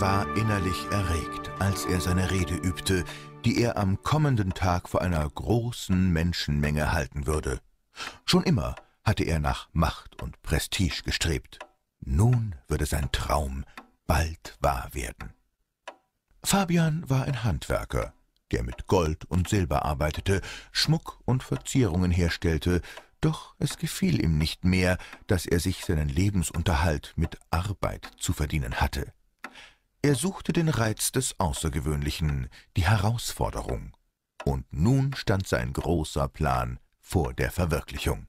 War innerlich erregt, als er seine Rede übte, die er am kommenden Tag vor einer großen Menschenmenge halten würde. Schon immer hatte er nach Macht und Prestige gestrebt. Nun würde sein Traum bald wahr werden. Fabian war ein Handwerker, der mit Gold und Silber arbeitete, Schmuck und Verzierungen herstellte, doch es gefiel ihm nicht mehr, dass er sich seinen Lebensunterhalt mit Arbeit zu verdienen hatte. Er suchte den Reiz des Außergewöhnlichen, die Herausforderung. Und nun stand sein großer Plan vor der Verwirklichung.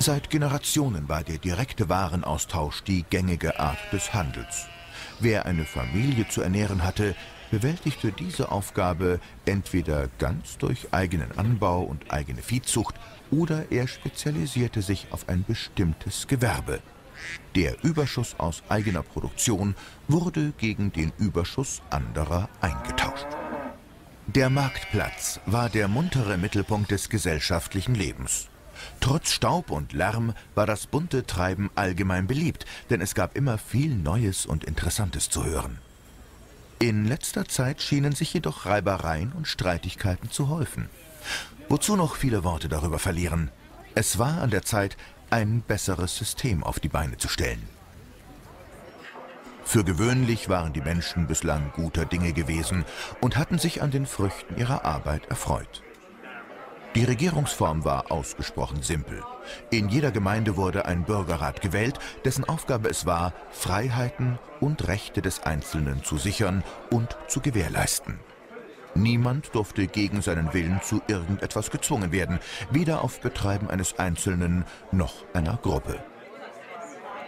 Seit Generationen war der direkte Warenaustausch die gängige Art des Handels. Wer eine Familie zu ernähren hatte, bewältigte diese Aufgabe entweder ganz durch eigenen Anbau und eigene Viehzucht oder er spezialisierte sich auf ein bestimmtes Gewerbe. Der Überschuss aus eigener Produktion wurde gegen den Überschuss anderer eingetauscht. Der Marktplatz war der muntere Mittelpunkt des gesellschaftlichen Lebens. Trotz Staub und Lärm war das bunte Treiben allgemein beliebt, denn es gab immer viel Neues und Interessantes zu hören. In letzter Zeit schienen sich jedoch Reibereien und Streitigkeiten zu häufen. Wozu noch viele Worte darüber verlieren? Es war an der Zeit, ein besseres System auf die Beine zu stellen. Für gewöhnlich waren die Menschen bislang guter Dinge gewesen und hatten sich an den Früchten ihrer Arbeit erfreut. Die Regierungsform war ausgesprochen simpel. In jeder Gemeinde wurde ein Bürgerrat gewählt, dessen Aufgabe es war, Freiheiten und Rechte des Einzelnen zu sichern und zu gewährleisten. Niemand durfte gegen seinen Willen zu irgendetwas gezwungen werden, weder auf Betreiben eines Einzelnen noch einer Gruppe.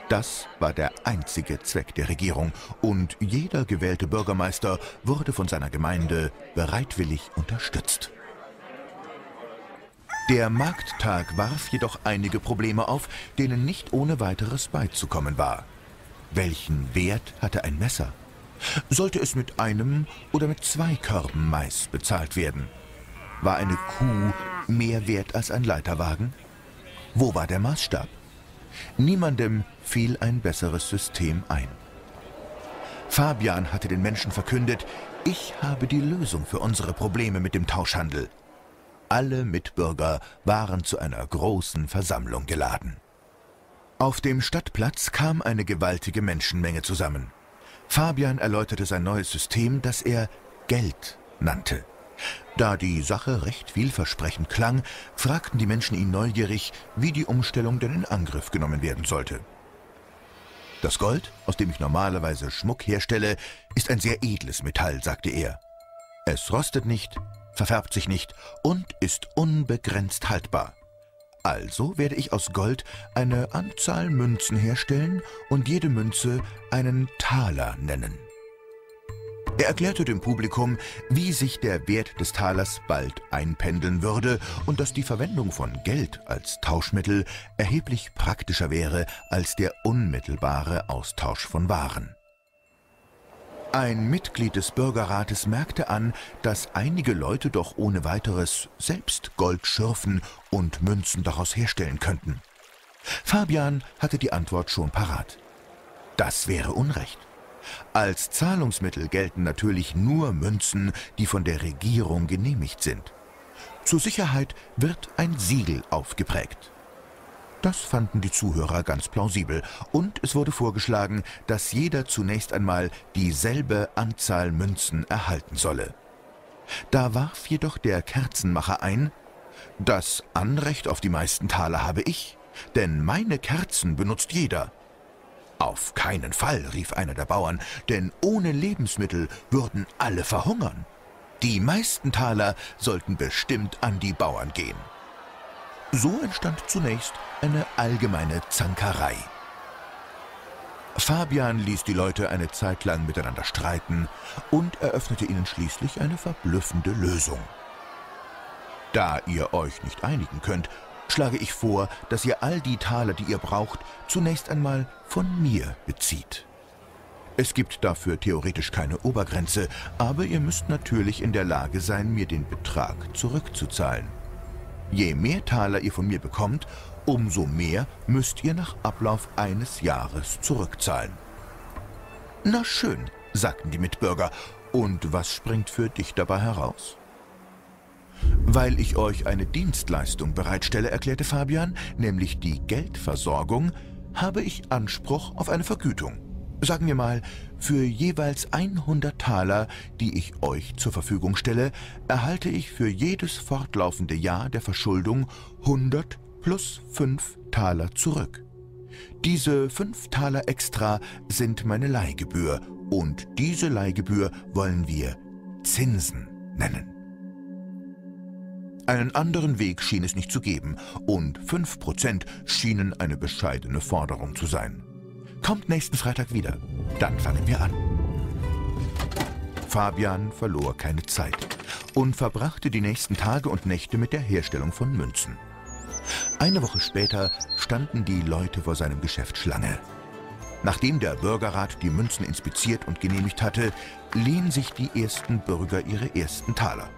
Das war der einzige Zweck der Regierung und jeder gewählte Bürgermeister wurde von seiner Gemeinde bereitwillig unterstützt. Der Markttag warf jedoch einige Probleme auf, denen nicht ohne weiteres beizukommen war. Welchen Wert hatte ein Messer? Sollte es mit einem oder mit zwei Körben Mais bezahlt werden? War eine Kuh mehr wert als ein Leiterwagen? Wo war der Maßstab? Niemandem fiel ein besseres System ein. Fabian hatte den Menschen verkündet, ich habe die Lösung für unsere Probleme mit dem Tauschhandel. Alle Mitbürger waren zu einer großen Versammlung geladen. Auf dem Stadtplatz kam eine gewaltige Menschenmenge zusammen. Fabian erläuterte sein neues System, das er Geld nannte. Da die Sache recht vielversprechend klang, fragten die Menschen ihn neugierig, wie die Umstellung denn in Angriff genommen werden sollte. Das Gold, aus dem ich normalerweise Schmuck herstelle, ist ein sehr edles Metall, sagte er. Es rostet nicht, verfärbt sich nicht und ist unbegrenzt haltbar. Also werde ich aus Gold eine Anzahl Münzen herstellen und jede Münze einen Taler nennen. Er erklärte dem Publikum, wie sich der Wert des Talers bald einpendeln würde und dass die Verwendung von Geld als Tauschmittel erheblich praktischer wäre als der unmittelbare Austausch von Waren. Ein Mitglied des Bürgerrates merkte an, dass einige Leute doch ohne weiteres selbst Gold schürfen und Münzen daraus herstellen könnten. Fabian hatte die Antwort schon parat. Das wäre Unrecht. Als Zahlungsmittel gelten natürlich nur Münzen, die von der Regierung genehmigt sind. Zur Sicherheit wird ein Siegel aufgeprägt. Das fanden die Zuhörer ganz plausibel, und es wurde vorgeschlagen, dass jeder zunächst einmal dieselbe Anzahl Münzen erhalten solle. Da warf jedoch der Kerzenmacher ein, das Anrecht auf die meisten Taler habe ich, denn meine Kerzen benutzt jeder. Auf keinen Fall, rief einer der Bauern, denn ohne Lebensmittel würden alle verhungern. Die meisten Taler sollten bestimmt an die Bauern gehen. So entstand zunächst eine allgemeine Zankerei. Fabian ließ die Leute eine Zeit lang miteinander streiten und eröffnete ihnen schließlich eine verblüffende Lösung. Da ihr euch nicht einigen könnt, schlage ich vor, dass ihr all die Taler, die ihr braucht, zunächst einmal von mir bezieht. Es gibt dafür theoretisch keine Obergrenze, aber ihr müsst natürlich in der Lage sein, mir den Betrag zurückzuzahlen. Je mehr Taler ihr von mir bekommt, umso mehr müsst ihr nach Ablauf eines Jahres zurückzahlen. Na schön, sagten die Mitbürger, und was springt für dich dabei heraus? Weil ich euch eine Dienstleistung bereitstelle, erklärte Fabian, nämlich die Geldversorgung, habe ich Anspruch auf eine Vergütung. Sagen wir mal, für jeweils 100 Taler, die ich euch zur Verfügung stelle, erhalte ich für jedes fortlaufende Jahr der Verschuldung 100 plus 5 Taler zurück. Diese 5 Taler extra sind meine Leihgebühr und diese Leihgebühr wollen wir Zinsen nennen. Einen anderen Weg schien es nicht zu geben und 5% schienen eine bescheidene Forderung zu sein. Kommt nächsten Freitag wieder, dann fangen wir an. Fabian verlor keine Zeit und verbrachte die nächsten Tage und Nächte mit der Herstellung von Münzen. Eine Woche später standen die Leute vor seinem Geschäft Schlange. Nachdem der Bürgerrat die Münzen inspiziert und genehmigt hatte, liehen sich die ersten Bürger ihre ersten Taler.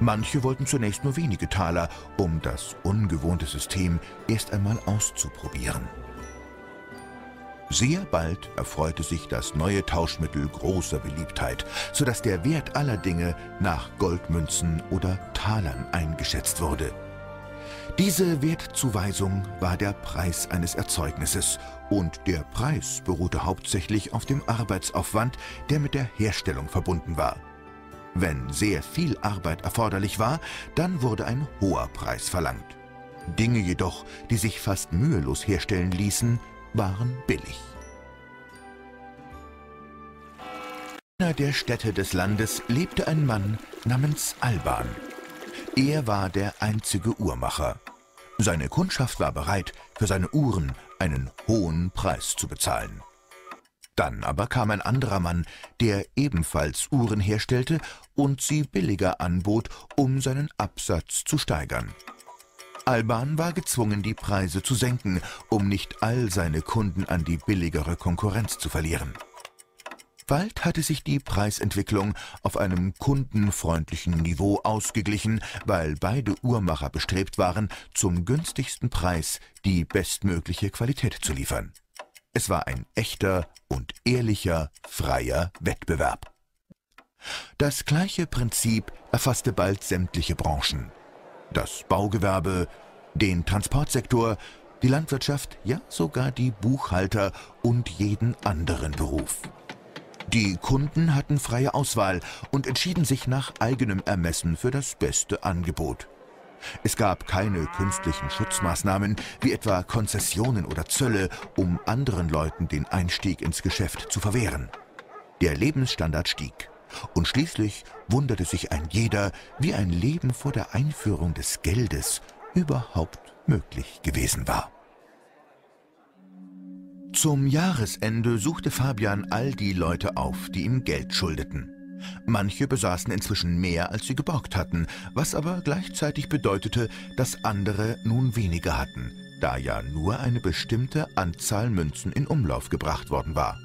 Manche wollten zunächst nur wenige Taler, um das ungewohnte System erst einmal auszuprobieren. Sehr bald erfreute sich das neue Tauschmittel großer Beliebtheit, sodass der Wert aller Dinge nach Goldmünzen oder Talern eingeschätzt wurde. Diese Wertzuweisung war der Preis eines Erzeugnisses und der Preis beruhte hauptsächlich auf dem Arbeitsaufwand, der mit der Herstellung verbunden war. Wenn sehr viel Arbeit erforderlich war, dann wurde ein hoher Preis verlangt. Dinge jedoch, die sich fast mühelos herstellen ließen, waren billig. In einer der Städte des Landes lebte ein Mann namens Alban. Er war der einzige Uhrmacher. Seine Kundschaft war bereit, für seine Uhren einen hohen Preis zu bezahlen. Dann aber kam ein anderer Mann, der ebenfalls Uhren herstellte und sie billiger anbot, um seinen Absatz zu steigern. Alban war gezwungen, die Preise zu senken, um nicht all seine Kunden an die billigere Konkurrenz zu verlieren. Bald hatte sich die Preisentwicklung auf einem kundenfreundlichen Niveau ausgeglichen, weil beide Uhrmacher bestrebt waren, zum günstigsten Preis die bestmögliche Qualität zu liefern. Es war ein echter und ehrlicher, freier Wettbewerb. Das gleiche Prinzip erfasste bald sämtliche Branchen. Das Baugewerbe, den Transportsektor, die Landwirtschaft, ja sogar die Buchhalter und jeden anderen Beruf. Die Kunden hatten freie Auswahl und entschieden sich nach eigenem Ermessen für das beste Angebot. Es gab keine künstlichen Schutzmaßnahmen, wie etwa Konzessionen oder Zölle, um anderen Leuten den Einstieg ins Geschäft zu verwehren. Der Lebensstandard stieg. Und schließlich wunderte sich ein jeder, wie ein Leben vor der Einführung des Geldes überhaupt möglich gewesen war. Zum Jahresende suchte Fabian all die Leute auf, die ihm Geld schuldeten. Manche besaßen inzwischen mehr, als sie geborgt hatten, was aber gleichzeitig bedeutete, dass andere nun weniger hatten, da ja nur eine bestimmte Anzahl Münzen in Umlauf gebracht worden war.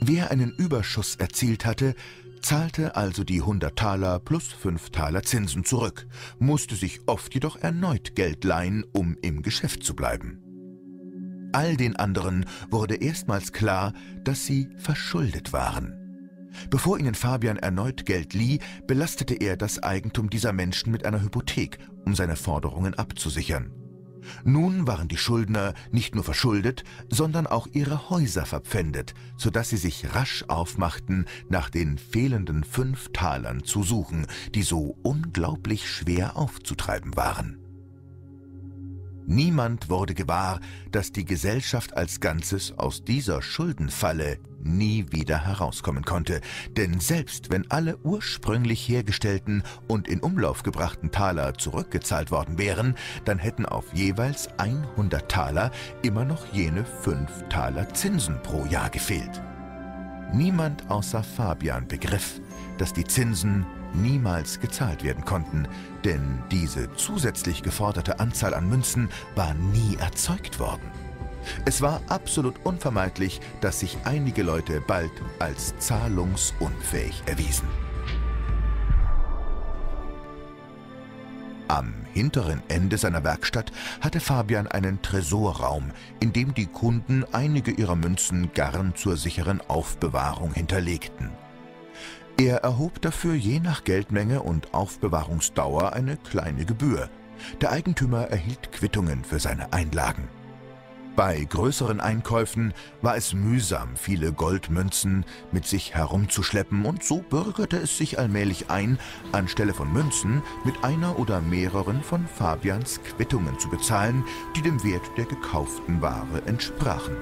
Wer einen Überschuss erzielt hatte, zahlte also die 100 Taler plus 5 Taler Zinsen zurück, musste sich oft jedoch erneut Geld leihen, um im Geschäft zu bleiben. All den anderen wurde erstmals klar, dass sie verschuldet waren. Bevor ihnen Fabian erneut Geld lieh, belastete er das Eigentum dieser Menschen mit einer Hypothek, um seine Forderungen abzusichern. Nun waren die Schuldner nicht nur verschuldet, sondern auch ihre Häuser verpfändet, sodass sie sich rasch aufmachten, nach den fehlenden fünf Talern zu suchen, die so unglaublich schwer aufzutreiben waren. Niemand wurde gewahr, dass die Gesellschaft als Ganzes aus dieser Schuldenfalle nie wieder herauskommen konnte, denn selbst wenn alle ursprünglich hergestellten und in Umlauf gebrachten Taler zurückgezahlt worden wären, dann hätten auf jeweils 100 Taler immer noch jene 5 Taler Zinsen pro Jahr gefehlt. Niemand außer Fabian begriff, dass die Zinsen niemals gezahlt werden konnten, denn diese zusätzlich geforderte Anzahl an Münzen war nie erzeugt worden. Es war absolut unvermeidlich, dass sich einige Leute bald als zahlungsunfähig erwiesen. Am hinteren Ende seiner Werkstatt hatte Fabian einen Tresorraum, in dem die Kunden einige ihrer Münzen gern zur sicheren Aufbewahrung hinterlegten. Er erhob dafür je nach Geldmenge und Aufbewahrungsdauer eine kleine Gebühr. Der Eigentümer erhielt Quittungen für seine Einlagen. Bei größeren Einkäufen war es mühsam, viele Goldmünzen mit sich herumzuschleppen und so bürgerte es sich allmählich ein, anstelle von Münzen mit einer oder mehreren von Fabians Quittungen zu bezahlen, die dem Wert der gekauften Ware entsprachen.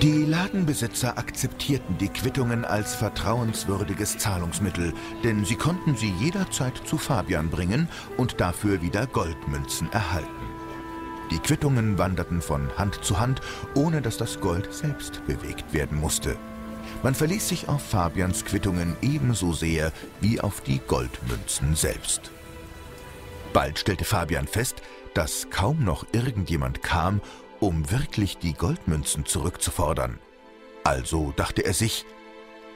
Die Ladenbesitzer akzeptierten die Quittungen als vertrauenswürdiges Zahlungsmittel, denn sie konnten sie jederzeit zu Fabian bringen und dafür wieder Goldmünzen erhalten. Die Quittungen wanderten von Hand zu Hand, ohne dass das Gold selbst bewegt werden musste. Man verließ sich auf Fabians Quittungen ebenso sehr wie auf die Goldmünzen selbst. Bald stellte Fabian fest, dass kaum noch irgendjemand kam, um wirklich die Goldmünzen zurückzufordern. Also dachte er sich,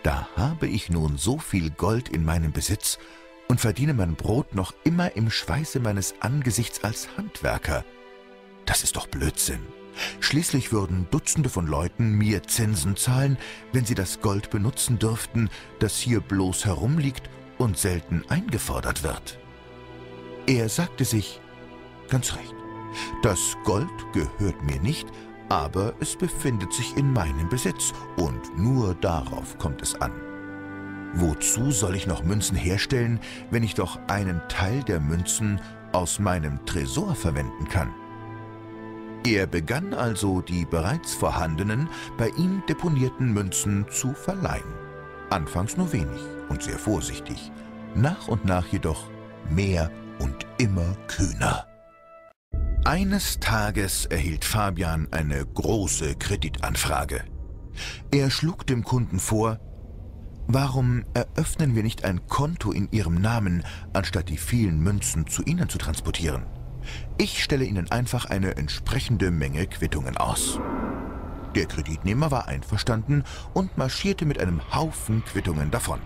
da habe ich nun so viel Gold in meinem Besitz und verdiene mein Brot noch immer im Schweiße meines Angesichts als Handwerker. Das ist doch Blödsinn. Schließlich würden Dutzende von Leuten mir Zinsen zahlen, wenn sie das Gold benutzen dürften, das hier bloß herumliegt und selten eingefordert wird. Er sagte sich, ganz recht, das Gold gehört mir nicht, aber es befindet sich in meinem Besitz und nur darauf kommt es an. Wozu soll ich noch Münzen herstellen, wenn ich doch einen Teil der Münzen aus meinem Tresor verwenden kann? Er begann also die bereits vorhandenen, bei ihm deponierten Münzen zu verleihen. Anfangs nur wenig und sehr vorsichtig, nach und nach jedoch mehr und immer kühner. Eines Tages erhielt Fabian eine große Kreditanfrage. Er schlug dem Kunden vor, Warum eröffnen wir nicht ein Konto in Ihrem Namen, anstatt die vielen Münzen zu Ihnen zu transportieren? Ich stelle Ihnen einfach eine entsprechende Menge Quittungen aus. Der Kreditnehmer war einverstanden und marschierte mit einem Haufen Quittungen davon.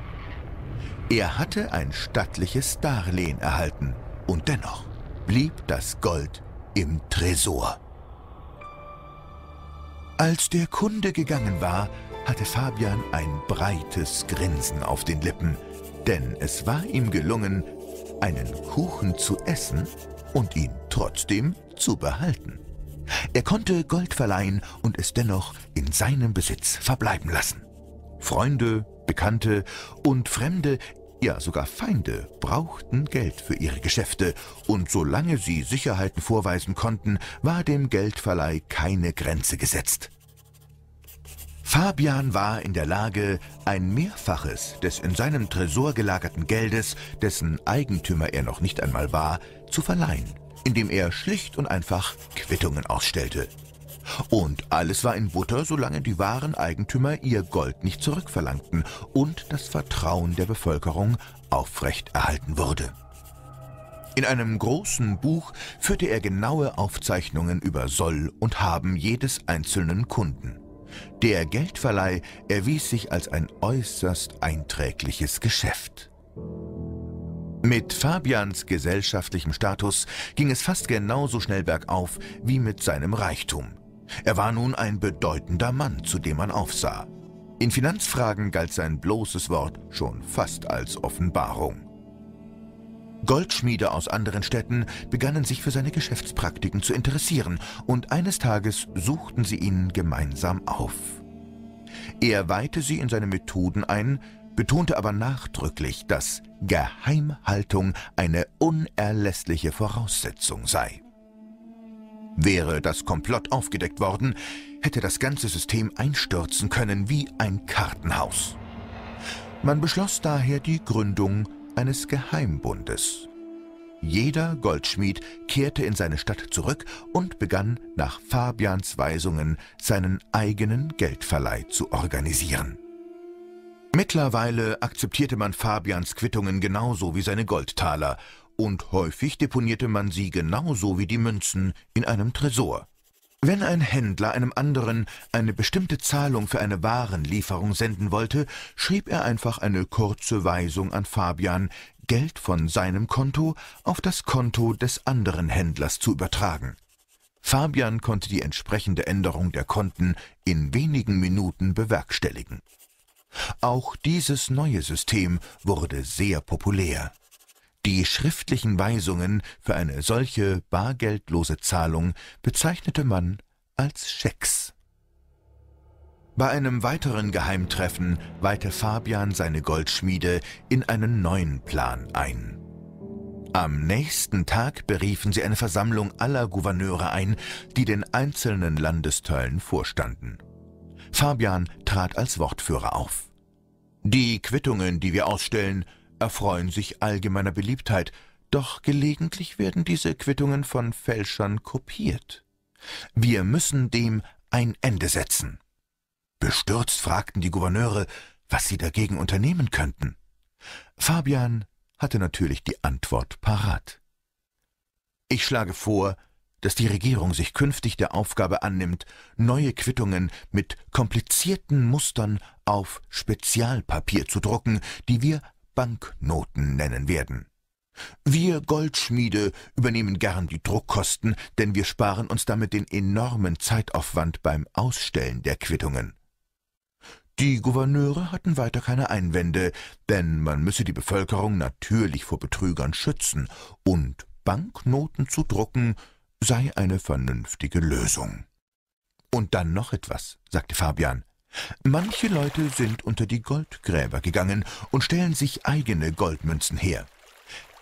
Er hatte ein stattliches Darlehen erhalten und dennoch blieb das Gold im Tresor. Als der Kunde gegangen war, hatte Fabian ein breites Grinsen auf den Lippen, denn es war ihm gelungen, einen Kuchen zu essen und ihn trotzdem zu behalten. Er konnte Gold verleihen und es dennoch in seinem Besitz verbleiben lassen. Freunde, Bekannte und Fremde, ja sogar Feinde brauchten Geld für ihre Geschäfte, und solange sie Sicherheiten vorweisen konnten, war dem Geldverleih keine Grenze gesetzt. Fabian war in der Lage, ein Mehrfaches des in seinem Tresor gelagerten Geldes, dessen Eigentümer er noch nicht einmal war, zu verleihen, indem er schlicht und einfach Quittungen ausstellte. Und alles war in Butter, solange die wahren Eigentümer ihr Gold nicht zurückverlangten und das Vertrauen der Bevölkerung aufrecht erhalten wurde. In einem großen Buch führte er genaue Aufzeichnungen über Soll und Haben jedes einzelnen Kunden. Der Geldverleih erwies sich als ein äußerst einträgliches Geschäft. Mit Fabians gesellschaftlichem Status ging es fast genauso schnell bergauf wie mit seinem Reichtum. Er war nun ein bedeutender Mann, zu dem man aufsah. In Finanzfragen galt sein bloßes Wort schon fast als Offenbarung. Goldschmiede aus anderen Städten begannen sich für seine Geschäftspraktiken zu interessieren und eines Tages suchten sie ihn gemeinsam auf. Er weihte sie in seine Methoden ein, betonte aber nachdrücklich, dass Geheimhaltung eine unerlässliche Voraussetzung sei. Wäre das Komplott aufgedeckt worden, hätte das ganze System einstürzen können wie ein Kartenhaus. Man beschloss daher die Gründung eines Geheimbundes. Jeder Goldschmied kehrte in seine Stadt zurück und begann nach Fabians Weisungen seinen eigenen Geldverleih zu organisieren. Mittlerweile akzeptierte man Fabians Quittungen genauso wie seine Goldtaler, und häufig deponierte man sie genauso wie die Münzen in einem Tresor. Wenn ein Händler einem anderen eine bestimmte Zahlung für eine Warenlieferung senden wollte, schrieb er einfach eine kurze Weisung an Fabian, Geld von seinem Konto auf das Konto des anderen Händlers zu übertragen. Fabian konnte die entsprechende Änderung der Konten in wenigen Minuten bewerkstelligen. Auch dieses neue System wurde sehr populär. Die schriftlichen Weisungen für eine solche bargeldlose Zahlung bezeichnete man als Schecks. Bei einem weiteren Geheimtreffen weihte Fabian seine Goldschmiede in einen neuen Plan ein. Am nächsten Tag beriefen sie eine Versammlung aller Gouverneure ein, die den einzelnen Landesteilen vorstanden. Fabian trat als Wortführer auf. Die Quittungen, die wir ausstellen, erfreuen sich allgemeiner Beliebtheit, doch gelegentlich werden diese Quittungen von Fälschern kopiert. Wir müssen dem ein Ende setzen. Bestürzt fragten die Gouverneure, was sie dagegen unternehmen könnten. Fabian hatte natürlich die Antwort parat. Ich schlage vor, dass die Regierung sich künftig der Aufgabe annimmt, neue Quittungen mit komplizierten Mustern auf Spezialpapier zu drucken, die wir Banknoten nennen werden. Wir Goldschmiede übernehmen gern die Druckkosten, denn wir sparen uns damit den enormen Zeitaufwand beim Ausstellen der Quittungen. Die Gouverneure hatten weiter keine Einwände, denn man müsse die Bevölkerung natürlich vor Betrügern schützen, und Banknoten zu drucken sei eine vernünftige Lösung. Und dann noch etwas, sagte Fabian. Manche Leute sind unter die Goldgräber gegangen und stellen sich eigene Goldmünzen her.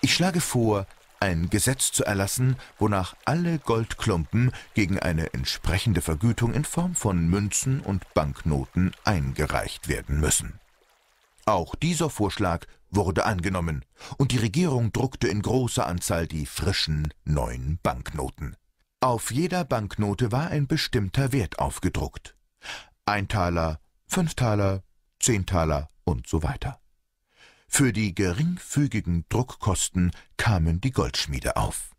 Ich schlage vor, ein Gesetz zu erlassen, wonach alle Goldklumpen gegen eine entsprechende Vergütung in Form von Münzen und Banknoten eingereicht werden müssen. Auch dieser Vorschlag wurde angenommen, und die Regierung druckte in großer Anzahl die frischen neuen Banknoten. Auf jeder Banknote war ein bestimmter Wert aufgedruckt. Ein Taler, fünf Taler, zehn Taler und so weiter. Für die geringfügigen Druckkosten kamen die Goldschmiede auf.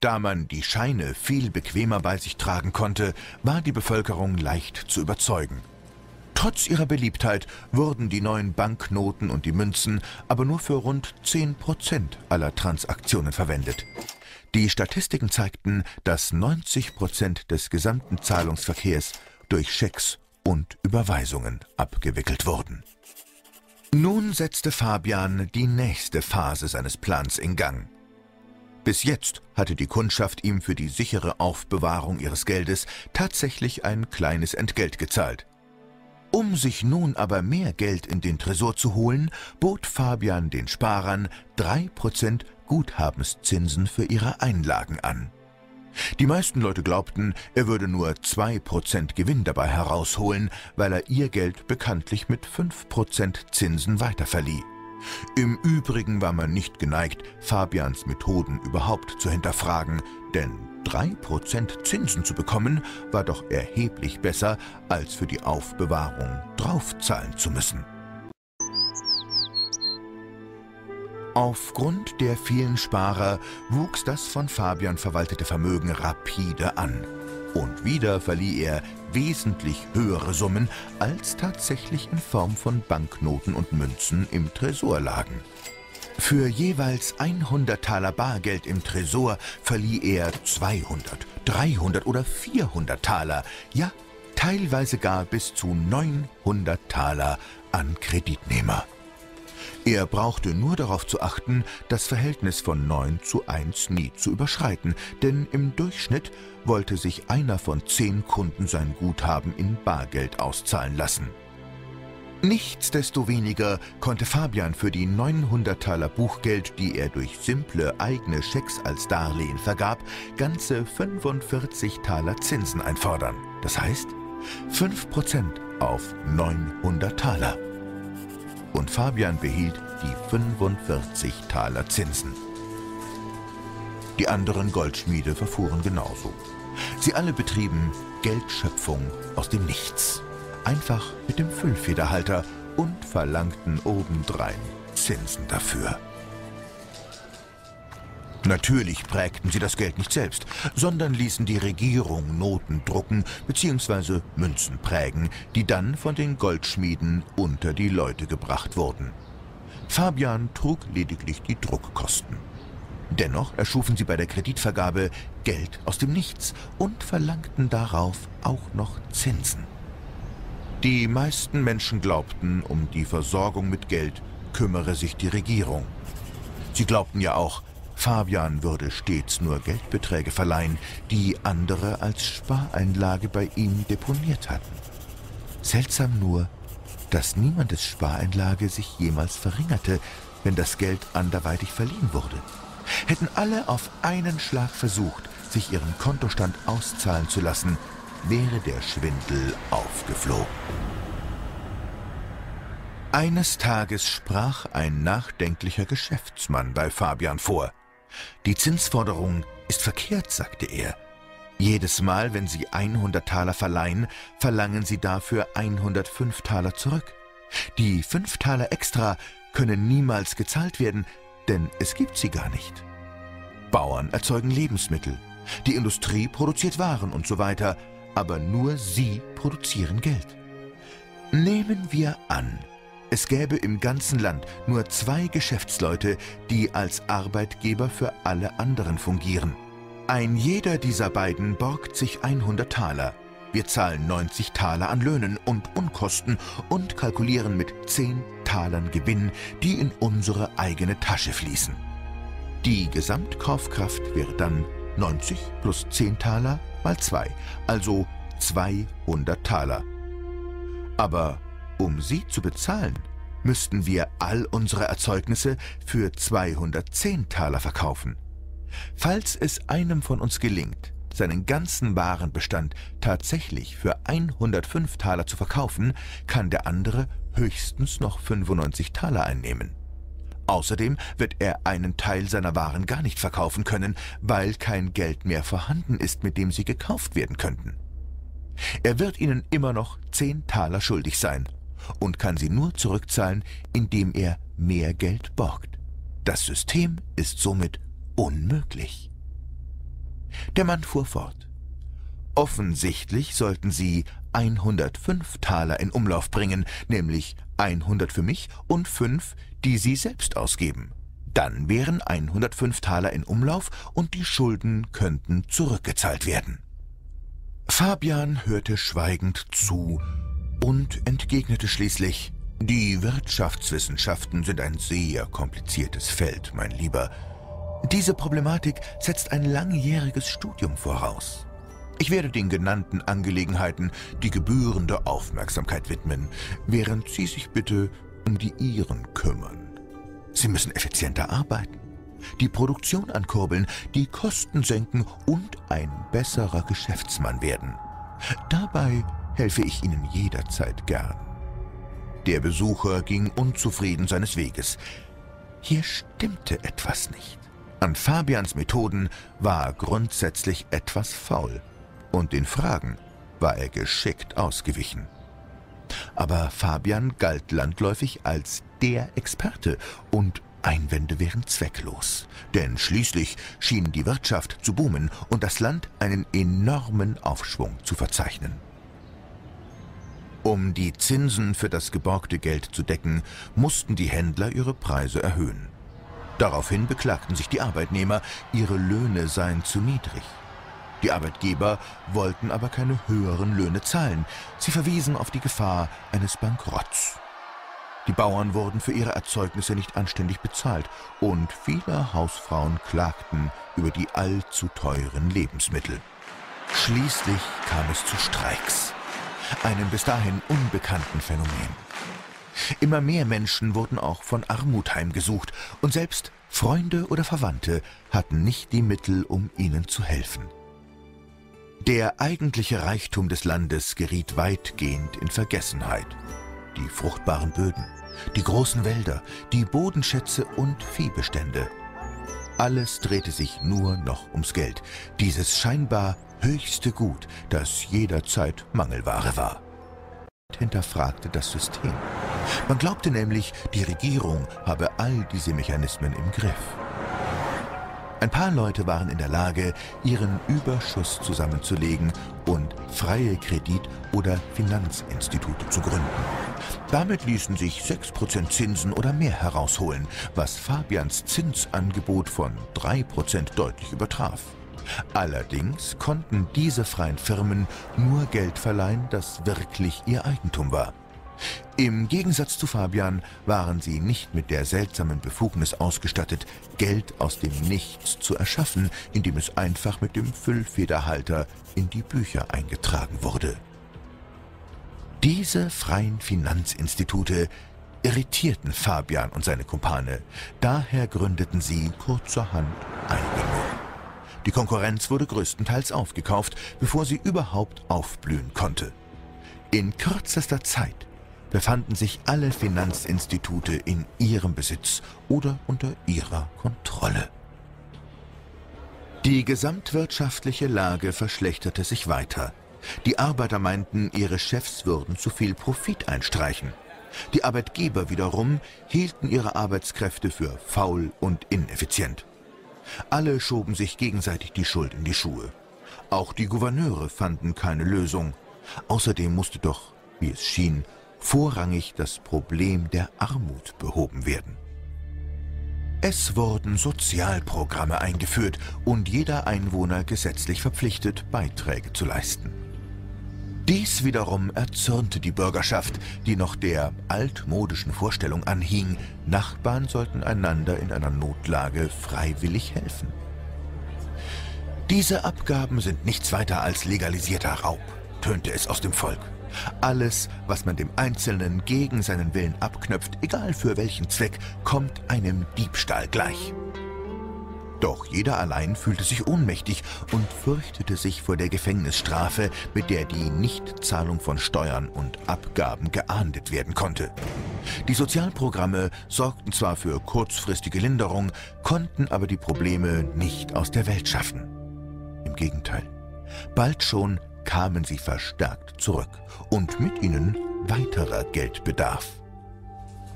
Da man die Scheine viel bequemer bei sich tragen konnte, war die Bevölkerung leicht zu überzeugen. Trotz ihrer Beliebtheit wurden die neuen Banknoten und die Münzen aber nur für rund 10 Prozent aller Transaktionen verwendet. Die Statistiken zeigten, dass 90 Prozent des gesamten Zahlungsverkehrs durch Schecks und Überweisungen abgewickelt wurden. Nun setzte Fabian die nächste Phase seines Plans in Gang. Bis jetzt hatte die Kundschaft ihm für die sichere Aufbewahrung ihres Geldes tatsächlich ein kleines Entgelt gezahlt. Um sich nun aber mehr Geld in den Tresor zu holen, bot Fabian den Sparern drei Prozent Guthabenszinsen für ihre Einlagen an. Die meisten Leute glaubten, er würde nur 2% Gewinn dabei herausholen, weil er ihr Geld bekanntlich mit 5% Zinsen weiterverlieh. Im Übrigen war man nicht geneigt, Fabians Methoden überhaupt zu hinterfragen, denn 3% Zinsen zu bekommen, war doch erheblich besser, als für die Aufbewahrung draufzahlen zu müssen. Aufgrund der vielen Sparer wuchs das von Fabian verwaltete Vermögen rapide an. Und wieder verlieh er wesentlich höhere Summen, als tatsächlich in Form von Banknoten und Münzen im Tresor lagen. Für jeweils 100 Taler Bargeld im Tresor verlieh er 200, 300 oder 400 Taler, ja, teilweise gar bis zu 900 Taler an Kreditnehmer. Er brauchte nur darauf zu achten, das Verhältnis von 9 zu 1 nie zu überschreiten, denn im Durchschnitt wollte sich einer von zehn Kunden sein Guthaben in Bargeld auszahlen lassen. Nichtsdestoweniger konnte Fabian für die 900 Taler Buchgeld, die er durch simple eigene Schecks als Darlehen vergab, ganze 45 Taler Zinsen einfordern. Das heißt 5% auf 900 Taler und Fabian behielt die 45 Taler Zinsen. Die anderen Goldschmiede verfuhren genauso. Sie alle betrieben Geldschöpfung aus dem Nichts. Einfach mit dem Füllfederhalter und verlangten obendrein Zinsen dafür. Natürlich prägten sie das Geld nicht selbst, sondern ließen die Regierung Noten drucken bzw. Münzen prägen, die dann von den Goldschmieden unter die Leute gebracht wurden. Fabian trug lediglich die Druckkosten. Dennoch erschufen sie bei der Kreditvergabe Geld aus dem Nichts und verlangten darauf auch noch Zinsen. Die meisten Menschen glaubten, um die Versorgung mit Geld kümmere sich die Regierung. Sie glaubten ja auch, Fabian würde stets nur Geldbeträge verleihen, die andere als Spareinlage bei ihm deponiert hatten. Seltsam nur, dass niemandes Spareinlage sich jemals verringerte, wenn das Geld anderweitig verliehen wurde. Hätten alle auf einen Schlag versucht, sich ihren Kontostand auszahlen zu lassen, wäre der Schwindel aufgeflogen. Eines Tages sprach ein nachdenklicher Geschäftsmann bei Fabian vor. Die Zinsforderung ist verkehrt, sagte er. Jedes Mal, wenn Sie 100 Taler verleihen, verlangen Sie dafür 105 Taler zurück. Die 5 Taler extra können niemals gezahlt werden, denn es gibt sie gar nicht. Bauern erzeugen Lebensmittel, die Industrie produziert Waren und so weiter, aber nur sie produzieren Geld. Nehmen wir an, es gäbe im ganzen Land nur zwei Geschäftsleute, die als Arbeitgeber für alle anderen fungieren. Ein jeder dieser beiden borgt sich 100 Taler. Wir zahlen 90 Taler an Löhnen und Unkosten und kalkulieren mit 10 Talern Gewinn, die in unsere eigene Tasche fließen. Die Gesamtkaufkraft wäre dann 90 plus 10 Taler mal 2, also 200 Taler. Aber um sie zu bezahlen, müssten wir all unsere Erzeugnisse für 210 Taler verkaufen. Falls es einem von uns gelingt, seinen ganzen Warenbestand tatsächlich für 105 Taler zu verkaufen, kann der andere höchstens noch 95 Taler einnehmen. Außerdem wird er einen Teil seiner Waren gar nicht verkaufen können, weil kein Geld mehr vorhanden ist, mit dem sie gekauft werden könnten. Er wird ihnen immer noch 10 Taler schuldig sein und kann sie nur zurückzahlen, indem er mehr Geld borgt. Das System ist somit unmöglich. Der Mann fuhr fort. Offensichtlich sollten Sie 105 Taler in Umlauf bringen, nämlich 100 für mich und 5, die Sie selbst ausgeben. Dann wären 105 Taler in Umlauf und die Schulden könnten zurückgezahlt werden. Fabian hörte schweigend zu und entgegnete schließlich, die Wirtschaftswissenschaften sind ein sehr kompliziertes Feld, mein Lieber. Diese Problematik setzt ein langjähriges Studium voraus. Ich werde den genannten Angelegenheiten die gebührende Aufmerksamkeit widmen, während Sie sich bitte um die Ihren kümmern. Sie müssen effizienter arbeiten, die Produktion ankurbeln, die Kosten senken und ein besserer Geschäftsmann werden. Dabei helfe ich Ihnen jederzeit gern. Der Besucher ging unzufrieden seines Weges. Hier stimmte etwas nicht. An Fabians Methoden war grundsätzlich etwas faul und den Fragen war er geschickt ausgewichen. Aber Fabian galt landläufig als der Experte und Einwände wären zwecklos. Denn schließlich schien die Wirtschaft zu boomen und das Land einen enormen Aufschwung zu verzeichnen. Um die Zinsen für das geborgte Geld zu decken, mussten die Händler ihre Preise erhöhen. Daraufhin beklagten sich die Arbeitnehmer, ihre Löhne seien zu niedrig. Die Arbeitgeber wollten aber keine höheren Löhne zahlen. Sie verwiesen auf die Gefahr eines Bankrotts. Die Bauern wurden für ihre Erzeugnisse nicht anständig bezahlt und viele Hausfrauen klagten über die allzu teuren Lebensmittel. Schließlich kam es zu Streiks, einem bis dahin unbekannten Phänomen. Immer mehr Menschen wurden auch von Armut heimgesucht und selbst Freunde oder Verwandte hatten nicht die Mittel, um ihnen zu helfen. Der eigentliche Reichtum des Landes geriet weitgehend in Vergessenheit. Die fruchtbaren Böden, die großen Wälder, die Bodenschätze und Viehbestände. Alles drehte sich nur noch ums Geld, dieses scheinbar höchste Gut, das jederzeit Mangelware war hinterfragte das System. Man glaubte nämlich, die Regierung habe all diese Mechanismen im Griff. Ein paar Leute waren in der Lage, ihren Überschuss zusammenzulegen und freie Kredit- oder Finanzinstitute zu gründen. Damit ließen sich 6% Zinsen oder mehr herausholen, was Fabians Zinsangebot von 3% deutlich übertraf. Allerdings konnten diese freien Firmen nur Geld verleihen, das wirklich ihr Eigentum war. Im Gegensatz zu Fabian waren sie nicht mit der seltsamen Befugnis ausgestattet, Geld aus dem Nichts zu erschaffen, indem es einfach mit dem Füllfederhalter in die Bücher eingetragen wurde. Diese freien Finanzinstitute irritierten Fabian und seine Kumpane, daher gründeten sie kurzerhand eigene. Die Konkurrenz wurde größtenteils aufgekauft, bevor sie überhaupt aufblühen konnte. In kürzester Zeit befanden sich alle Finanzinstitute in ihrem Besitz oder unter ihrer Kontrolle. Die gesamtwirtschaftliche Lage verschlechterte sich weiter. Die Arbeiter meinten, ihre Chefs würden zu viel Profit einstreichen. Die Arbeitgeber wiederum hielten ihre Arbeitskräfte für faul und ineffizient. Alle schoben sich gegenseitig die Schuld in die Schuhe. Auch die Gouverneure fanden keine Lösung. Außerdem musste doch, wie es schien, vorrangig das Problem der Armut behoben werden. Es wurden Sozialprogramme eingeführt und jeder Einwohner gesetzlich verpflichtet, Beiträge zu leisten. Dies wiederum erzürnte die Bürgerschaft, die noch der altmodischen Vorstellung anhing, Nachbarn sollten einander in einer Notlage freiwillig helfen. Diese Abgaben sind nichts weiter als legalisierter Raub, tönte es aus dem Volk. Alles, was man dem Einzelnen gegen seinen Willen abknöpft, egal für welchen Zweck, kommt einem Diebstahl gleich. Doch jeder allein fühlte sich ohnmächtig und fürchtete sich vor der Gefängnisstrafe, mit der die Nichtzahlung von Steuern und Abgaben geahndet werden konnte. Die Sozialprogramme sorgten zwar für kurzfristige Linderung, konnten aber die Probleme nicht aus der Welt schaffen. Im Gegenteil. Bald schon kamen sie verstärkt zurück und mit ihnen weiterer Geldbedarf.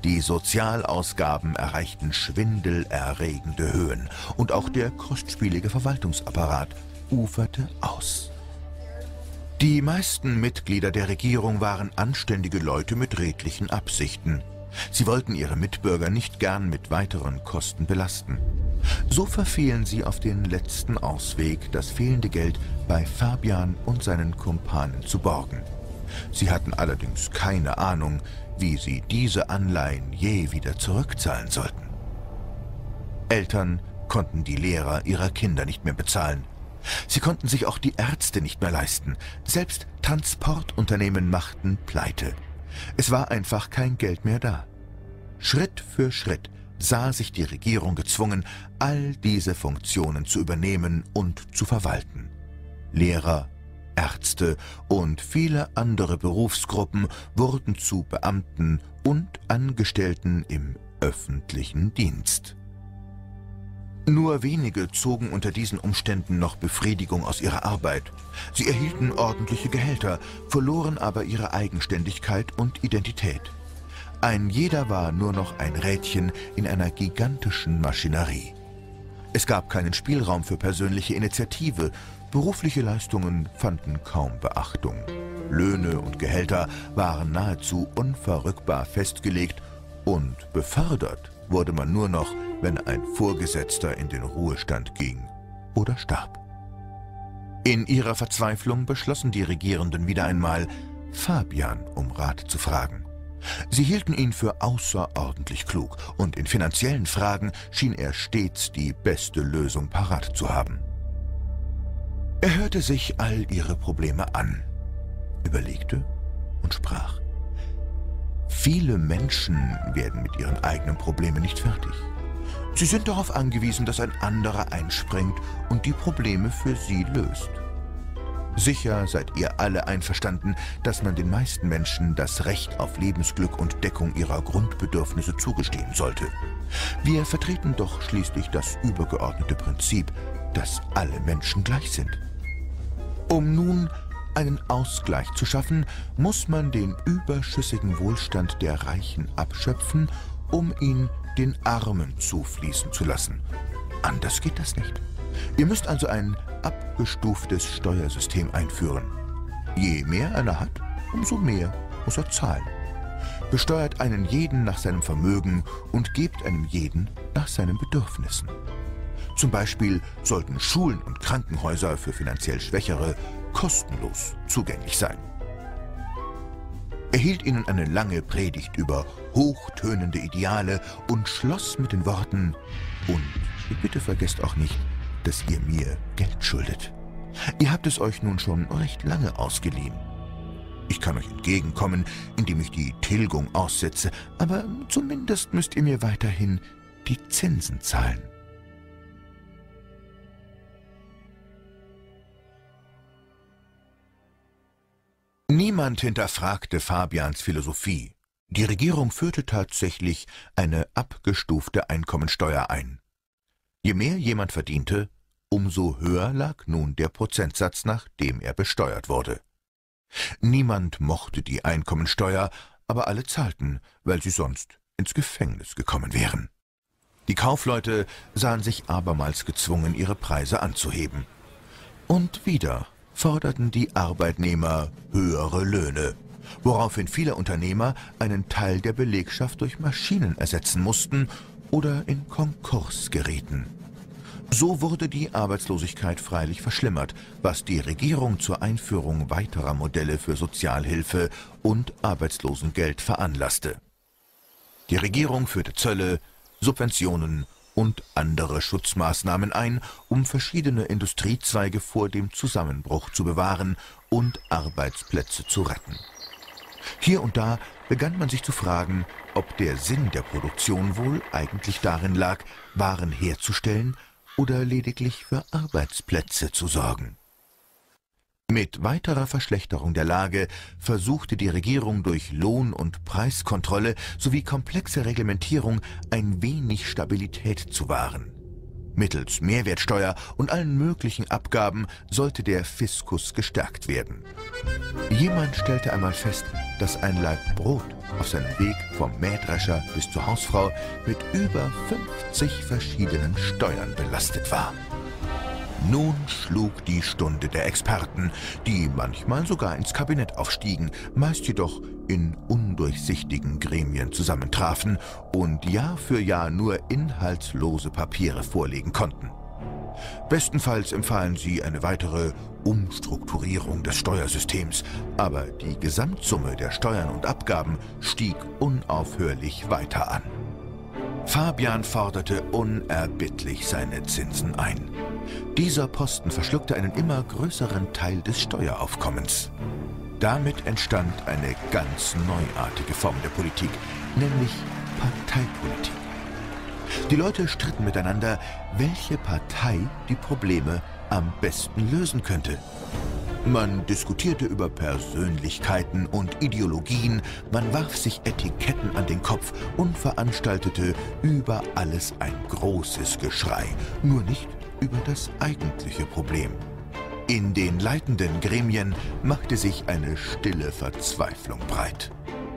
Die Sozialausgaben erreichten schwindelerregende Höhen und auch der kostspielige Verwaltungsapparat uferte aus. Die meisten Mitglieder der Regierung waren anständige Leute mit redlichen Absichten. Sie wollten ihre Mitbürger nicht gern mit weiteren Kosten belasten. So verfielen sie auf den letzten Ausweg, das fehlende Geld bei Fabian und seinen Kumpanen zu borgen. Sie hatten allerdings keine Ahnung, wie sie diese Anleihen je wieder zurückzahlen sollten. Eltern konnten die Lehrer ihrer Kinder nicht mehr bezahlen. Sie konnten sich auch die Ärzte nicht mehr leisten. Selbst Transportunternehmen machten Pleite. Es war einfach kein Geld mehr da. Schritt für Schritt sah sich die Regierung gezwungen, all diese Funktionen zu übernehmen und zu verwalten. Lehrer, Ärzte und viele andere Berufsgruppen wurden zu Beamten und Angestellten im öffentlichen Dienst. Nur wenige zogen unter diesen Umständen noch Befriedigung aus ihrer Arbeit. Sie erhielten ordentliche Gehälter, verloren aber ihre Eigenständigkeit und Identität. Ein jeder war nur noch ein Rädchen in einer gigantischen Maschinerie. Es gab keinen Spielraum für persönliche Initiative, berufliche Leistungen fanden kaum Beachtung. Löhne und Gehälter waren nahezu unverrückbar festgelegt und befördert wurde man nur noch, wenn ein Vorgesetzter in den Ruhestand ging oder starb. In ihrer Verzweiflung beschlossen die Regierenden wieder einmal, Fabian um Rat zu fragen. Sie hielten ihn für außerordentlich klug und in finanziellen Fragen schien er stets die beste Lösung parat zu haben. Er hörte sich all ihre Probleme an, überlegte und sprach. Viele Menschen werden mit ihren eigenen Problemen nicht fertig. Sie sind darauf angewiesen, dass ein anderer einspringt und die Probleme für sie löst. Sicher seid ihr alle einverstanden, dass man den meisten Menschen das Recht auf Lebensglück und Deckung ihrer Grundbedürfnisse zugestehen sollte. Wir vertreten doch schließlich das übergeordnete Prinzip, dass alle Menschen gleich sind. Um nun einen Ausgleich zu schaffen, muss man den überschüssigen Wohlstand der Reichen abschöpfen, um ihn den Armen zufließen zu lassen. Anders geht das nicht. Ihr müsst also ein abgestuftes Steuersystem einführen. Je mehr einer hat, umso mehr muss er zahlen. Besteuert einen jeden nach seinem Vermögen und gebt einem jeden nach seinen Bedürfnissen. Zum Beispiel sollten Schulen und Krankenhäuser für finanziell Schwächere kostenlos zugänglich sein. Er hielt ihnen eine lange Predigt über hochtönende Ideale und schloss mit den Worten Und bitte vergesst auch nicht, dass ihr mir Geld schuldet. Ihr habt es euch nun schon recht lange ausgeliehen. Ich kann euch entgegenkommen, indem ich die Tilgung aussetze, aber zumindest müsst ihr mir weiterhin die Zinsen zahlen. Niemand hinterfragte Fabians Philosophie. Die Regierung führte tatsächlich eine abgestufte Einkommensteuer ein. Je mehr jemand verdiente, umso höher lag nun der Prozentsatz, nach dem er besteuert wurde. Niemand mochte die Einkommensteuer, aber alle zahlten, weil sie sonst ins Gefängnis gekommen wären. Die Kaufleute sahen sich abermals gezwungen, ihre Preise anzuheben. Und wieder forderten die Arbeitnehmer höhere Löhne, woraufhin viele Unternehmer einen Teil der Belegschaft durch Maschinen ersetzen mussten oder in Konkurs gerieten. So wurde die Arbeitslosigkeit freilich verschlimmert, was die Regierung zur Einführung weiterer Modelle für Sozialhilfe und Arbeitslosengeld veranlasste. Die Regierung führte Zölle, Subventionen und andere Schutzmaßnahmen ein, um verschiedene Industriezweige vor dem Zusammenbruch zu bewahren und Arbeitsplätze zu retten. Hier und da begann man sich zu fragen, ob der Sinn der Produktion wohl eigentlich darin lag, Waren herzustellen oder lediglich für Arbeitsplätze zu sorgen. Mit weiterer Verschlechterung der Lage versuchte die Regierung durch Lohn- und Preiskontrolle sowie komplexe Reglementierung ein wenig Stabilität zu wahren. Mittels Mehrwertsteuer und allen möglichen Abgaben sollte der Fiskus gestärkt werden. Jemand stellte einmal fest, dass ein Laib Brot auf seinem Weg vom Mähdrescher bis zur Hausfrau mit über 50 verschiedenen Steuern belastet war. Nun schlug die Stunde der Experten, die manchmal sogar ins Kabinett aufstiegen, meist jedoch in undurchsichtigen Gremien zusammentrafen und Jahr für Jahr nur inhaltslose Papiere vorlegen konnten. Bestenfalls empfahlen sie eine weitere Umstrukturierung des Steuersystems, aber die Gesamtsumme der Steuern und Abgaben stieg unaufhörlich weiter an. Fabian forderte unerbittlich seine Zinsen ein. Dieser Posten verschluckte einen immer größeren Teil des Steueraufkommens. Damit entstand eine ganz neuartige Form der Politik, nämlich Parteipolitik. Die Leute stritten miteinander, welche Partei die Probleme am besten lösen könnte. Man diskutierte über Persönlichkeiten und Ideologien, man warf sich Etiketten an den Kopf und veranstaltete über alles ein großes Geschrei, nur nicht über das eigentliche Problem. In den leitenden Gremien machte sich eine stille Verzweiflung breit.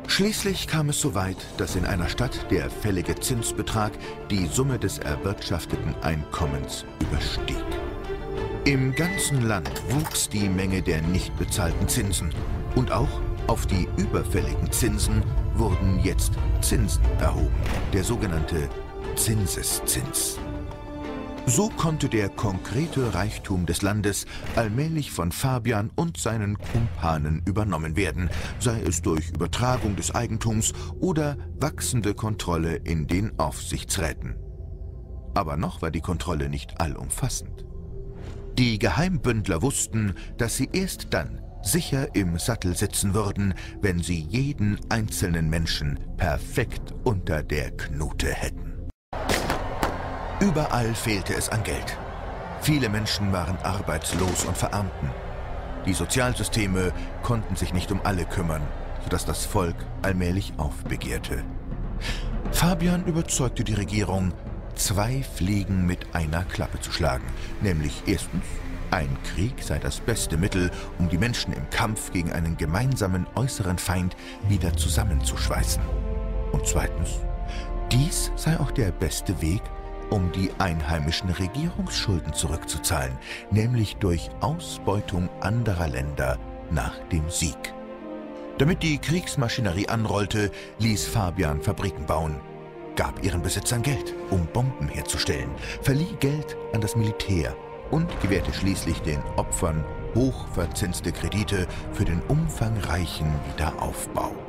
Schließlich kam es so weit, dass in einer Stadt der fällige Zinsbetrag die Summe des erwirtschafteten Einkommens überstieg. Im ganzen Land wuchs die Menge der nicht bezahlten Zinsen und auch auf die überfälligen Zinsen wurden jetzt Zinsen erhoben, der sogenannte Zinseszins. So konnte der konkrete Reichtum des Landes allmählich von Fabian und seinen Kumpanen übernommen werden, sei es durch Übertragung des Eigentums oder wachsende Kontrolle in den Aufsichtsräten. Aber noch war die Kontrolle nicht allumfassend. Die Geheimbündler wussten, dass sie erst dann sicher im Sattel sitzen würden, wenn sie jeden einzelnen Menschen perfekt unter der Knute hätten. Überall fehlte es an Geld. Viele Menschen waren arbeitslos und verarmten. Die Sozialsysteme konnten sich nicht um alle kümmern, sodass das Volk allmählich aufbegehrte. Fabian überzeugte die Regierung, zwei Fliegen mit einer Klappe zu schlagen. Nämlich erstens, ein Krieg sei das beste Mittel, um die Menschen im Kampf gegen einen gemeinsamen äußeren Feind wieder zusammenzuschweißen. Und zweitens, Dies sei auch der beste Weg, um die einheimischen Regierungsschulden zurückzuzahlen, nämlich durch Ausbeutung anderer Länder nach dem Sieg. Damit die Kriegsmaschinerie anrollte, ließ Fabian Fabriken bauen, gab ihren Besitzern Geld, um Bomben herzustellen, verlieh Geld an das Militär und gewährte schließlich den Opfern hochverzinste Kredite für den umfangreichen Wiederaufbau.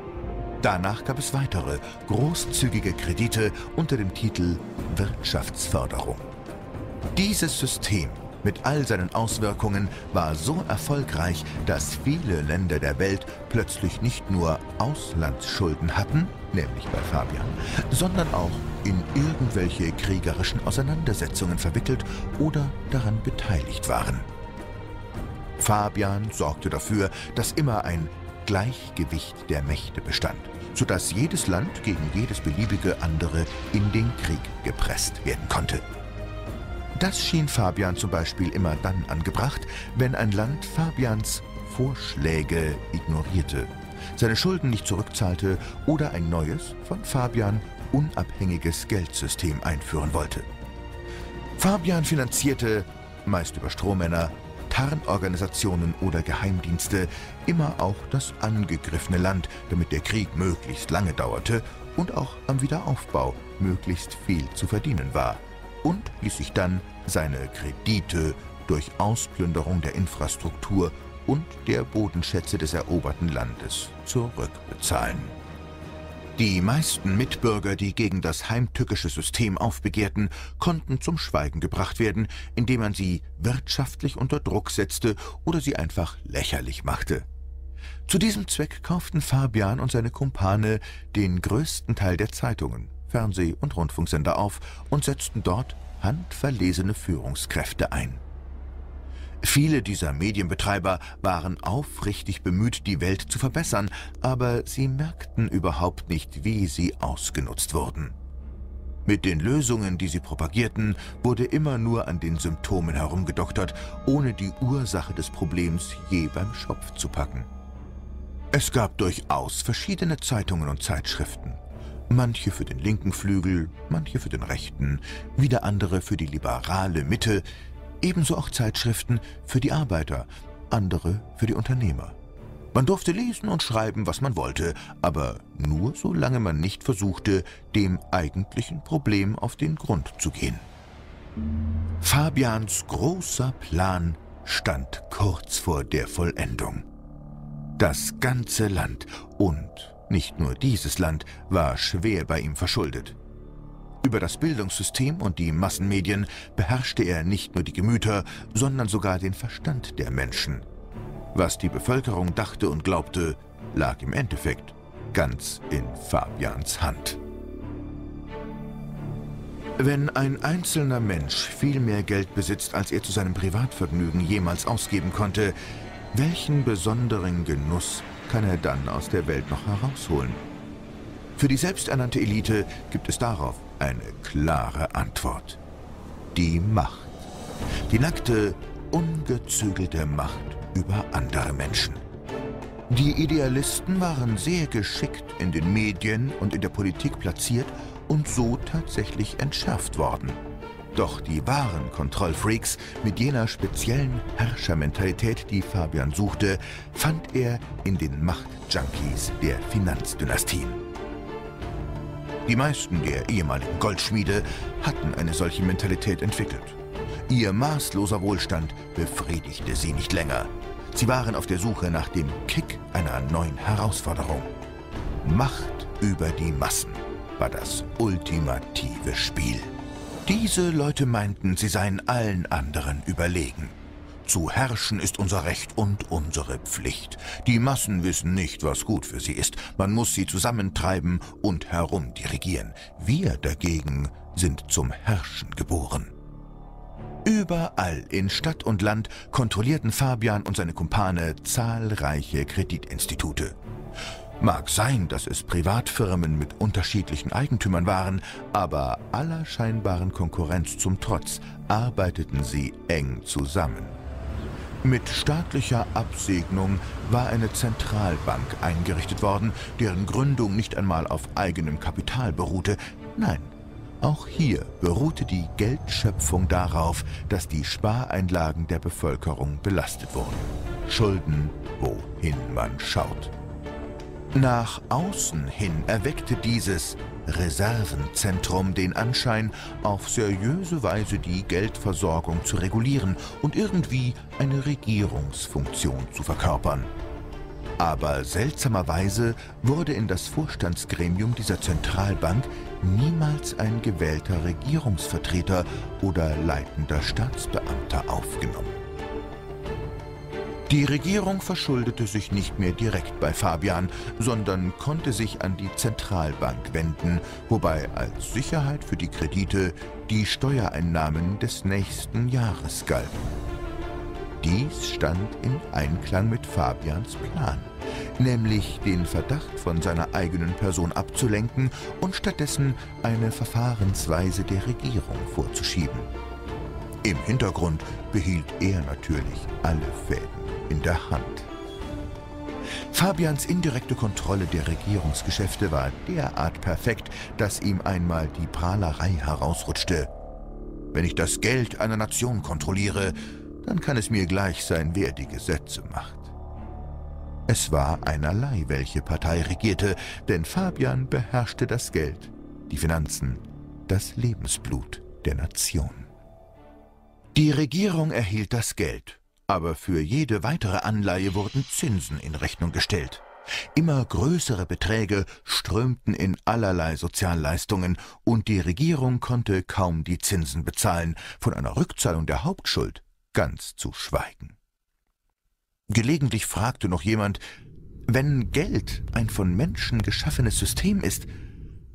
Danach gab es weitere großzügige Kredite unter dem Titel Wirtschaftsförderung. Dieses System mit all seinen Auswirkungen war so erfolgreich, dass viele Länder der Welt plötzlich nicht nur Auslandsschulden hatten, nämlich bei Fabian, sondern auch in irgendwelche kriegerischen Auseinandersetzungen verwickelt oder daran beteiligt waren. Fabian sorgte dafür, dass immer ein Gleichgewicht der Mächte bestand, sodass jedes Land gegen jedes beliebige andere in den Krieg gepresst werden konnte. Das schien Fabian zum Beispiel immer dann angebracht, wenn ein Land Fabians Vorschläge ignorierte, seine Schulden nicht zurückzahlte oder ein neues, von Fabian unabhängiges Geldsystem einführen wollte. Fabian finanzierte, meist über Strohmänner, Tarnorganisationen oder Geheimdienste, immer auch das angegriffene Land, damit der Krieg möglichst lange dauerte und auch am Wiederaufbau möglichst viel zu verdienen war und ließ sich dann seine Kredite durch Ausplünderung der Infrastruktur und der Bodenschätze des eroberten Landes zurückbezahlen. Die meisten Mitbürger, die gegen das heimtückische System aufbegehrten, konnten zum Schweigen gebracht werden, indem man sie wirtschaftlich unter Druck setzte oder sie einfach lächerlich machte. Zu diesem Zweck kauften Fabian und seine Kumpane den größten Teil der Zeitungen, Fernseh- und Rundfunksender auf und setzten dort handverlesene Führungskräfte ein. Viele dieser Medienbetreiber waren aufrichtig bemüht, die Welt zu verbessern, aber sie merkten überhaupt nicht, wie sie ausgenutzt wurden. Mit den Lösungen, die sie propagierten, wurde immer nur an den Symptomen herumgedoktert, ohne die Ursache des Problems je beim Schopf zu packen. Es gab durchaus verschiedene Zeitungen und Zeitschriften. Manche für den linken Flügel, manche für den rechten, wieder andere für die liberale Mitte, ebenso auch Zeitschriften für die Arbeiter, andere für die Unternehmer. Man durfte lesen und schreiben, was man wollte, aber nur solange man nicht versuchte, dem eigentlichen Problem auf den Grund zu gehen. Fabians großer Plan stand kurz vor der Vollendung. Das ganze Land und nicht nur dieses Land war schwer bei ihm verschuldet. Über das Bildungssystem und die Massenmedien beherrschte er nicht nur die Gemüter, sondern sogar den Verstand der Menschen. Was die Bevölkerung dachte und glaubte, lag im Endeffekt ganz in Fabians Hand. Wenn ein einzelner Mensch viel mehr Geld besitzt, als er zu seinem Privatvergnügen jemals ausgeben konnte, welchen besonderen Genuss kann er dann aus der Welt noch herausholen? Für die selbsternannte Elite gibt es darauf eine klare Antwort. Die Macht. Die nackte, ungezügelte Macht über andere Menschen. Die Idealisten waren sehr geschickt in den Medien und in der Politik platziert und so tatsächlich entschärft worden. Doch die wahren Kontrollfreaks mit jener speziellen Herrschermentalität, die Fabian suchte, fand er in den Machtjunkies der Finanzdynastien. Die meisten der ehemaligen Goldschmiede hatten eine solche Mentalität entwickelt. Ihr maßloser Wohlstand befriedigte sie nicht länger. Sie waren auf der Suche nach dem Kick einer neuen Herausforderung. Macht über die Massen war das ultimative Spiel. Diese Leute meinten, sie seien allen anderen überlegen. Zu herrschen ist unser Recht und unsere Pflicht. Die Massen wissen nicht, was gut für sie ist. Man muss sie zusammentreiben und herumdirigieren. Wir dagegen sind zum Herrschen geboren. Überall in Stadt und Land kontrollierten Fabian und seine Kumpane zahlreiche Kreditinstitute. Mag sein, dass es Privatfirmen mit unterschiedlichen Eigentümern waren, aber aller scheinbaren Konkurrenz zum Trotz arbeiteten sie eng zusammen. Mit staatlicher Absegnung war eine Zentralbank eingerichtet worden, deren Gründung nicht einmal auf eigenem Kapital beruhte, Nein, auch hier beruhte die Geldschöpfung darauf, dass die Spareinlagen der Bevölkerung belastet wurden. Schulden, wohin man schaut. Nach außen hin erweckte dieses Reservenzentrum den Anschein, auf seriöse Weise die Geldversorgung zu regulieren und irgendwie eine Regierungsfunktion zu verkörpern. Aber seltsamerweise wurde in das Vorstandsgremium dieser Zentralbank niemals ein gewählter Regierungsvertreter oder leitender Staatsbeamter aufgenommen. Die Regierung verschuldete sich nicht mehr direkt bei Fabian, sondern konnte sich an die Zentralbank wenden, wobei als Sicherheit für die Kredite die Steuereinnahmen des nächsten Jahres galten. Dies stand in Einklang mit Fabians Plan, nämlich den Verdacht von seiner eigenen Person abzulenken und stattdessen eine Verfahrensweise der Regierung vorzuschieben. Im Hintergrund behielt er natürlich alle Fäden in der Hand. Fabians indirekte Kontrolle der Regierungsgeschäfte war derart perfekt, dass ihm einmal die Prahlerei herausrutschte. Wenn ich das Geld einer Nation kontrolliere, dann kann es mir gleich sein, wer die Gesetze macht. Es war einerlei, welche Partei regierte, denn Fabian beherrschte das Geld, die Finanzen, das Lebensblut der Nation. Die Regierung erhielt das Geld, aber für jede weitere Anleihe wurden Zinsen in Rechnung gestellt. Immer größere Beträge strömten in allerlei Sozialleistungen und die Regierung konnte kaum die Zinsen bezahlen, von einer Rückzahlung der Hauptschuld ganz zu schweigen. Gelegentlich fragte noch jemand, wenn Geld ein von Menschen geschaffenes System ist,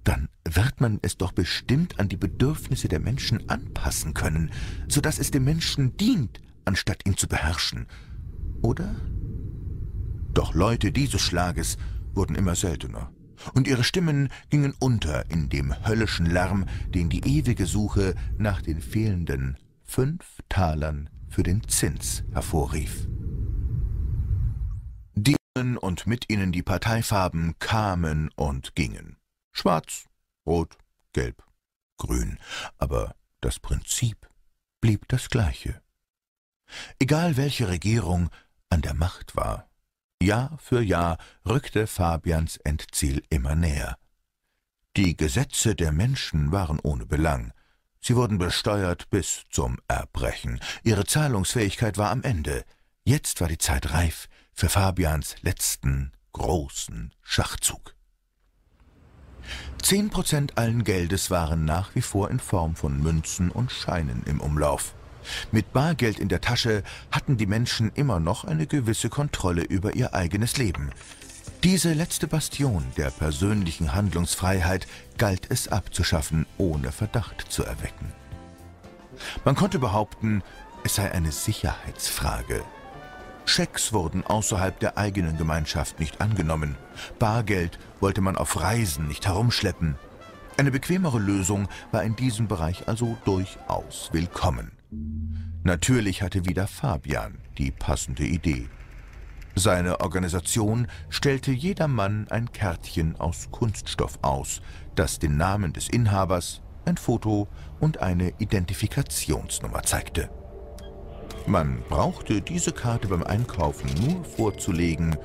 dann wird man es doch bestimmt an die Bedürfnisse der Menschen anpassen können, so dass es dem Menschen dient anstatt ihn zu beherrschen. Oder? Doch Leute dieses Schlages wurden immer seltener, und ihre Stimmen gingen unter in dem höllischen Lärm, den die ewige Suche nach den fehlenden fünf Talern für den Zins hervorrief. Die und mit ihnen die Parteifarben kamen und gingen. Schwarz, rot, gelb, grün, aber das Prinzip blieb das gleiche. Egal welche Regierung an der Macht war, Jahr für Jahr rückte Fabians Endziel immer näher. Die Gesetze der Menschen waren ohne Belang. Sie wurden besteuert bis zum Erbrechen. Ihre Zahlungsfähigkeit war am Ende. Jetzt war die Zeit reif für Fabians letzten großen Schachzug. Zehn Prozent allen Geldes waren nach wie vor in Form von Münzen und Scheinen im Umlauf. Mit Bargeld in der Tasche hatten die Menschen immer noch eine gewisse Kontrolle über ihr eigenes Leben. Diese letzte Bastion der persönlichen Handlungsfreiheit galt es abzuschaffen, ohne Verdacht zu erwecken. Man konnte behaupten, es sei eine Sicherheitsfrage. Schecks wurden außerhalb der eigenen Gemeinschaft nicht angenommen. Bargeld wollte man auf Reisen nicht herumschleppen. Eine bequemere Lösung war in diesem Bereich also durchaus willkommen. Natürlich hatte wieder Fabian die passende Idee. Seine Organisation stellte jedermann ein Kärtchen aus Kunststoff aus, das den Namen des Inhabers, ein Foto und eine Identifikationsnummer zeigte. Man brauchte diese Karte beim Einkaufen nur vorzulegen.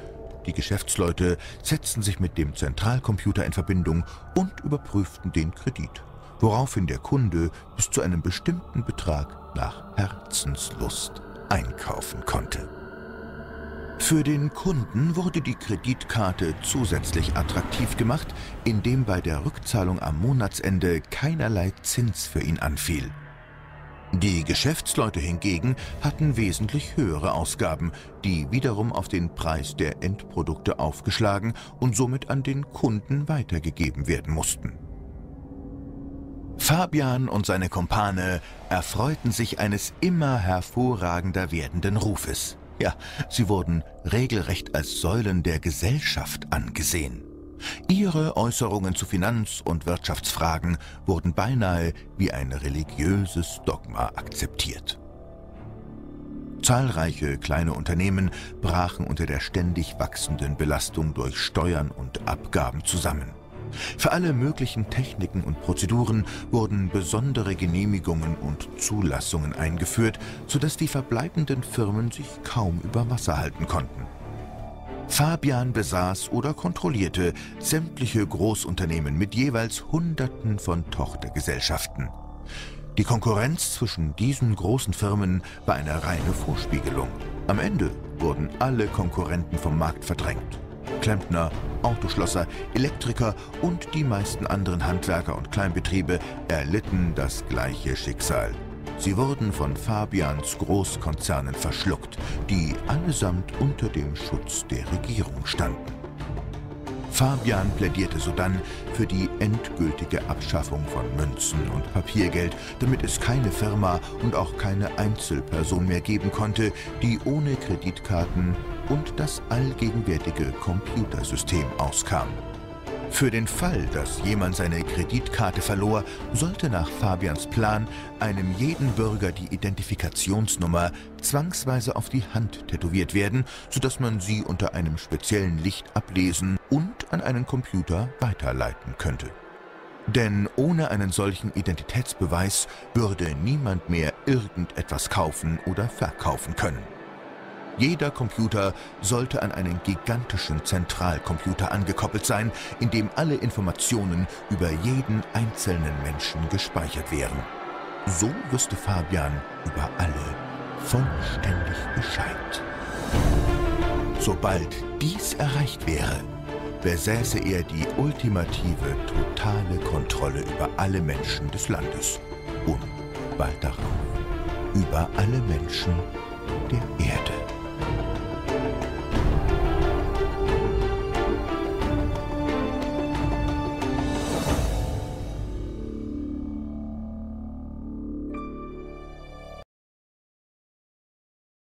Die Geschäftsleute setzten sich mit dem Zentralcomputer in Verbindung und überprüften den Kredit woraufhin der Kunde bis zu einem bestimmten Betrag nach Herzenslust einkaufen konnte. Für den Kunden wurde die Kreditkarte zusätzlich attraktiv gemacht, indem bei der Rückzahlung am Monatsende keinerlei Zins für ihn anfiel. Die Geschäftsleute hingegen hatten wesentlich höhere Ausgaben, die wiederum auf den Preis der Endprodukte aufgeschlagen und somit an den Kunden weitergegeben werden mussten. Fabian und seine Kumpane erfreuten sich eines immer hervorragender werdenden Rufes. Ja, sie wurden regelrecht als Säulen der Gesellschaft angesehen. Ihre Äußerungen zu Finanz- und Wirtschaftsfragen wurden beinahe wie ein religiöses Dogma akzeptiert. Zahlreiche kleine Unternehmen brachen unter der ständig wachsenden Belastung durch Steuern und Abgaben zusammen. Für alle möglichen Techniken und Prozeduren wurden besondere Genehmigungen und Zulassungen eingeführt, sodass die verbleibenden Firmen sich kaum über Wasser halten konnten. Fabian besaß oder kontrollierte sämtliche Großunternehmen mit jeweils Hunderten von Tochtergesellschaften. Die Konkurrenz zwischen diesen großen Firmen war eine reine Vorspiegelung. Am Ende wurden alle Konkurrenten vom Markt verdrängt. Klempner, Autoschlosser, Elektriker und die meisten anderen Handwerker und Kleinbetriebe erlitten das gleiche Schicksal. Sie wurden von Fabians Großkonzernen verschluckt, die allesamt unter dem Schutz der Regierung standen. Fabian plädierte sodann für die endgültige Abschaffung von Münzen und Papiergeld, damit es keine Firma und auch keine Einzelperson mehr geben konnte, die ohne Kreditkarten und das allgegenwärtige Computersystem auskam. Für den Fall, dass jemand seine Kreditkarte verlor, sollte nach Fabians Plan einem jeden Bürger die Identifikationsnummer zwangsweise auf die Hand tätowiert werden, sodass man sie unter einem speziellen Licht ablesen und an einen Computer weiterleiten könnte. Denn ohne einen solchen Identitätsbeweis würde niemand mehr irgendetwas kaufen oder verkaufen können. Jeder Computer sollte an einen gigantischen Zentralcomputer angekoppelt sein, in dem alle Informationen über jeden einzelnen Menschen gespeichert wären. So wüsste Fabian über alle vollständig Bescheid. Sobald dies erreicht wäre, besäße er die ultimative, totale Kontrolle über alle Menschen des Landes und bald darauf über alle Menschen der Erde.